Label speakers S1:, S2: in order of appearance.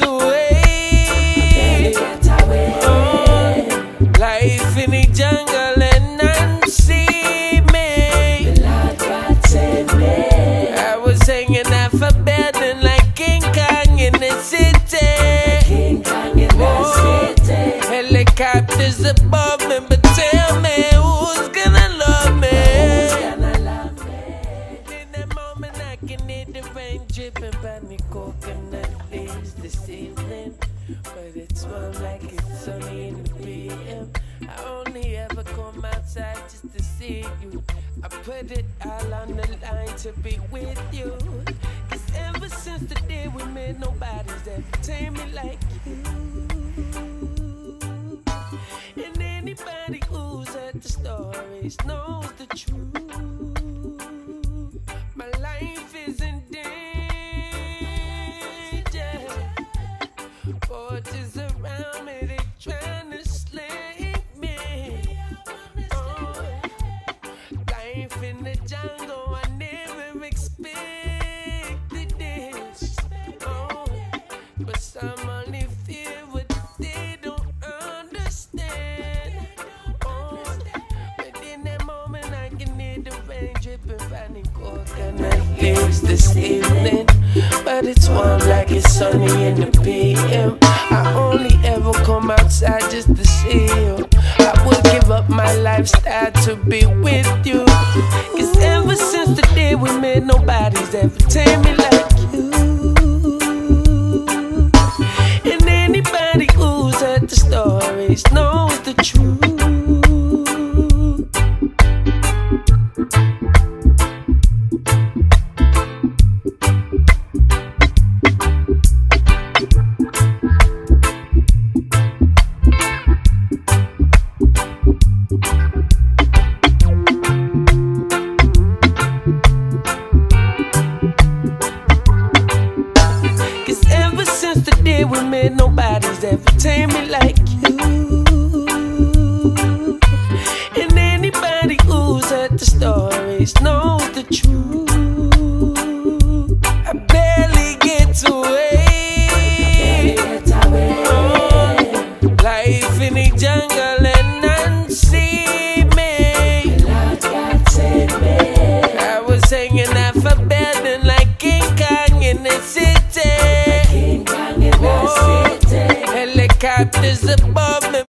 S1: barely get away. Oh, life in the jungle and none see me. I was hanging out for bed and like King Kong in the city. Oh, helicopters above me, but tell me this evening. But it's warm like it's sunny in the PM. I only ever come outside just to see you. I put it all on the line to be with you. Cause ever since the day we met, nobody's ever tamed me like you. And anybody who's heard the stories knows the truth. Life in the jungle, I never expected this. Oh, but some only fear what they don't understand. Oh, but in that moment, I can hear the rain dripping, finding coconut leaves this evening. But it's warm like it's sunny in the PM. I only ever come outside just to see you. Up my lifestyle to be with you. Cause ever since the day we met, nobody's ever tamed me like you. And anybody who's heard the stories knows Cause ever since the day we met, nobody's ever tamed me like you. And anybody who's heard the stories knows Me.